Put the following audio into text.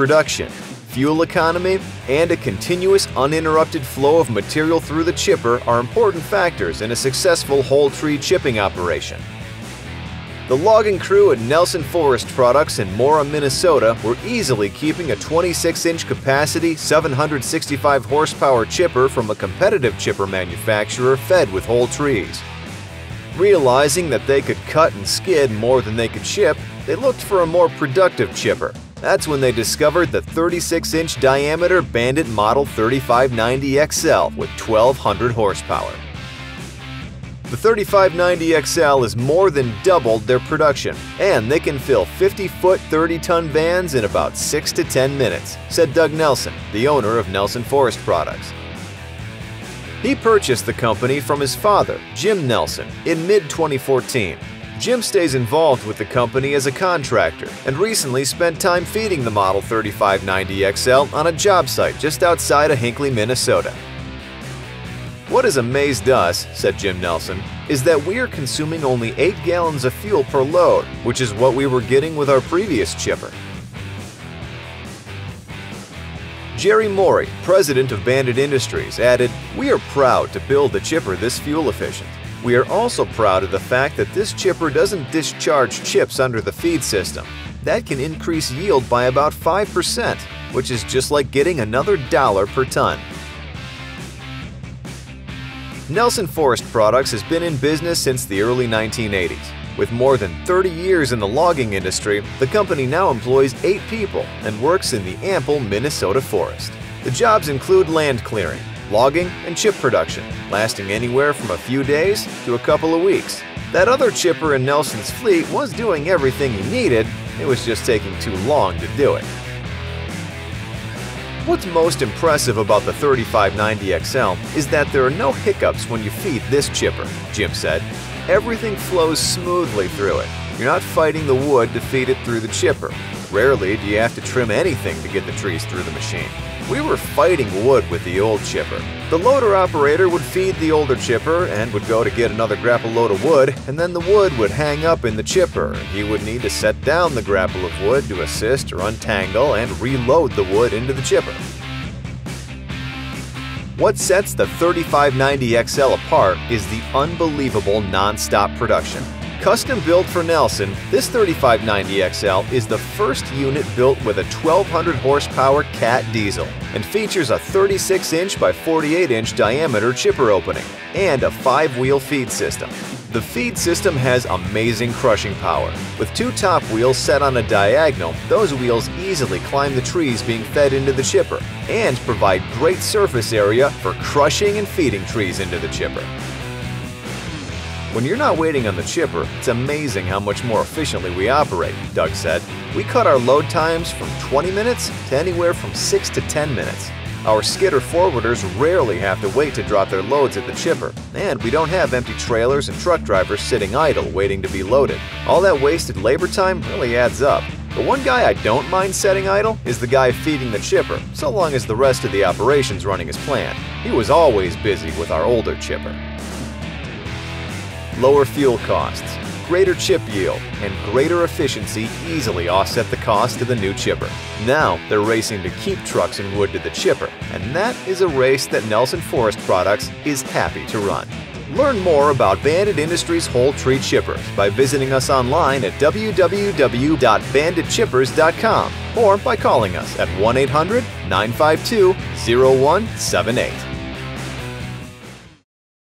production. Fuel economy and a continuous uninterrupted flow of material through the chipper are important factors in a successful whole tree chipping operation. The logging crew at Nelson Forest Products in Mora, Minnesota were easily keeping a 26-inch capacity, 765 horsepower chipper from a competitive chipper manufacturer fed with whole trees. Realizing that they could cut and skid more than they could ship, they looked for a more productive chipper. That's when they discovered the 36-inch diameter Bandit Model 3590XL with 1200 horsepower. The 3590XL is more than doubled their production, and they can fill 50-foot, 30-ton vans in about 6 to 10 minutes, said Doug Nelson, the owner of Nelson Forest Products. He purchased the company from his father, Jim Nelson, in mid-2014. Jim stays involved with the company as a contractor and recently spent time feeding the Model 3590XL on a job site just outside of Hinckley, Minnesota. What has amazed us, said Jim Nelson, is that we are consuming only 8 gallons of fuel per load, which is what we were getting with our previous chipper. Jerry Morey, president of Bandit Industries, added, We are proud to build the chipper this fuel efficient. We are also proud of the fact that this chipper doesn't discharge chips under the feed system. That can increase yield by about 5%, which is just like getting another dollar per ton. Nelson Forest Products has been in business since the early 1980s. With more than 30 years in the logging industry, the company now employs 8 people and works in the ample Minnesota forest. The jobs include land clearing, logging, and chip production, lasting anywhere from a few days to a couple of weeks. That other chipper in Nelson's fleet was doing everything he needed, it was just taking too long to do it. What's most impressive about the 3590XL is that there are no hiccups when you feed this chipper, Jim said. Everything flows smoothly through it. You're not fighting the wood to feed it through the chipper. Rarely do you have to trim anything to get the trees through the machine. We were fighting wood with the old chipper. The loader operator would feed the older chipper and would go to get another grapple load of wood, and then the wood would hang up in the chipper, he would need to set down the grapple of wood to assist or untangle and reload the wood into the chipper. What sets the 3590XL apart is the unbelievable non-stop production. Custom built for Nelson, this 3590XL is the first unit built with a 1200 horsepower CAT diesel and features a 36-inch by 48-inch diameter chipper opening and a 5-wheel feed system. The feed system has amazing crushing power. With two top wheels set on a diagonal, those wheels easily climb the trees being fed into the chipper and provide great surface area for crushing and feeding trees into the chipper. When you're not waiting on the chipper, it's amazing how much more efficiently we operate, Doug said. We cut our load times from 20 minutes to anywhere from 6 to 10 minutes. Our skidder forwarders rarely have to wait to drop their loads at the chipper, and we don't have empty trailers and truck drivers sitting idle waiting to be loaded. All that wasted labor time really adds up. The one guy I don't mind setting idle is the guy feeding the chipper, so long as the rest of the operation's running as planned. He was always busy with our older chipper lower fuel costs, greater chip yield, and greater efficiency easily offset the cost of the new chipper. Now they're racing to keep trucks and wood to the chipper, and that is a race that Nelson Forest Products is happy to run. Learn more about Bandit Industries whole tree chippers by visiting us online at www.banditchippers.com or by calling us at 1 800 952 0178.